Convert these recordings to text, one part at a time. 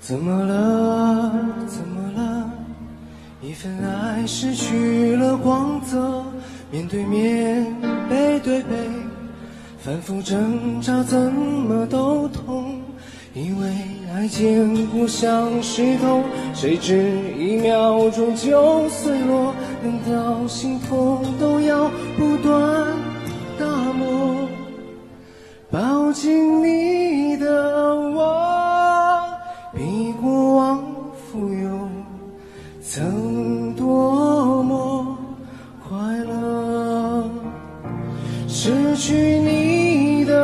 怎么了？怎么了？一份爱失去了光泽，面对面，背对背，反复挣扎，怎么都痛。以为爱坚固像石头，谁知一秒钟就碎落。难道心痛都要失去你的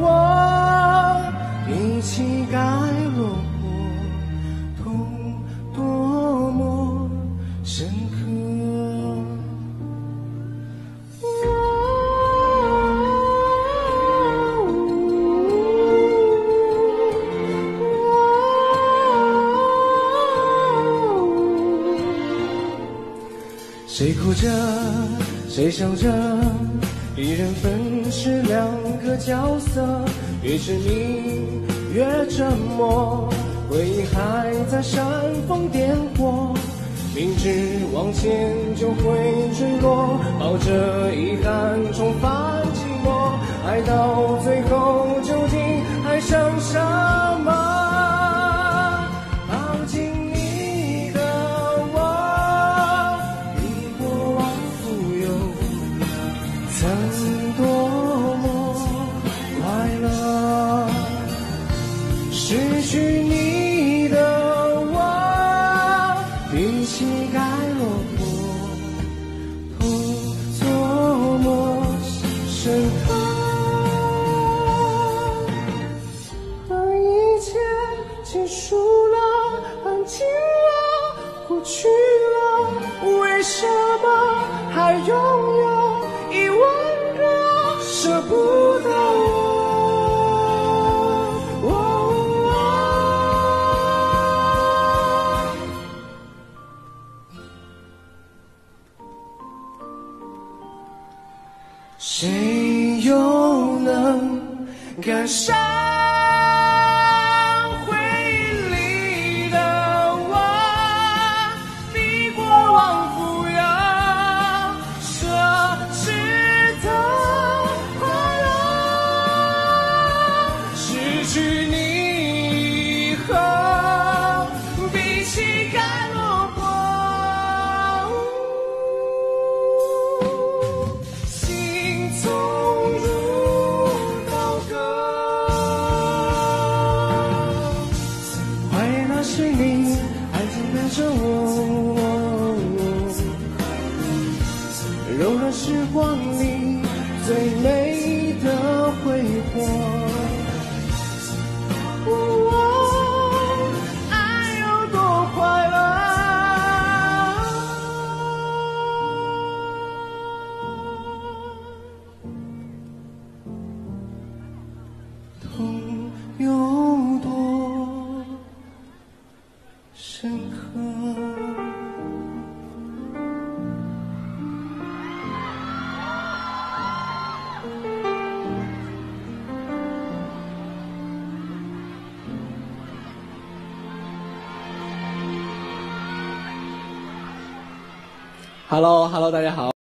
我，比起该落魄，痛多么深刻。谁哭着，谁笑着，一人分饰两个角色，越执迷越折磨，回忆还在煽风点火，明知往前就会坠落，抱着曾多么快乐。失去你的我，比起该落魄，痛多么深刻。当一切结束了，安静了，过去了，为什么还有谁又能感伤是你安静陪着我，柔软时光里最美的挥霍。深刻？Hello，Hello，大家好。